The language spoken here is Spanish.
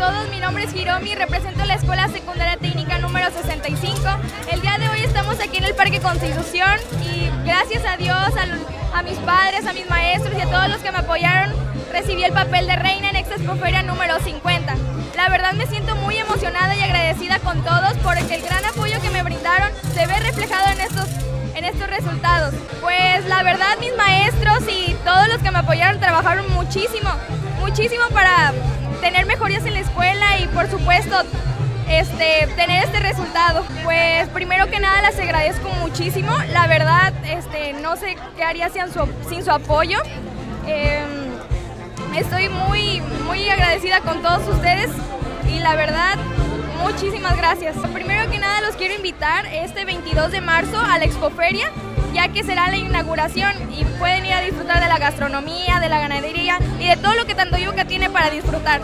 todos, mi nombre es Hiromi, represento la Escuela Secundaria Técnica número 65. El día de hoy estamos aquí en el Parque Constitución y gracias a Dios, a, a mis padres, a mis maestros y a todos los que me apoyaron, recibí el papel de reina en Expoferia número 50. La verdad me siento muy emocionada y agradecida con todos porque el gran apoyo que me brindaron se ve reflejado en estos en estos resultados. Pues la verdad mis maestros y todos los que me apoyaron trabajaron muchísimo, muchísimo para tener mejorías en la escuela y por supuesto este, tener este resultado. Pues primero que nada les agradezco muchísimo. La verdad, este, no sé qué haría sin su, sin su apoyo. Eh, estoy muy, muy agradecida con todos ustedes y la verdad, muchísimas gracias. Primero que nada los quiero invitar este 22 de marzo a la Expoferia ya que será la inauguración y pueden ir a disfrutar de la gastronomía, de la ganadería y de todo lo que Tantoyuca tiene para disfrutar.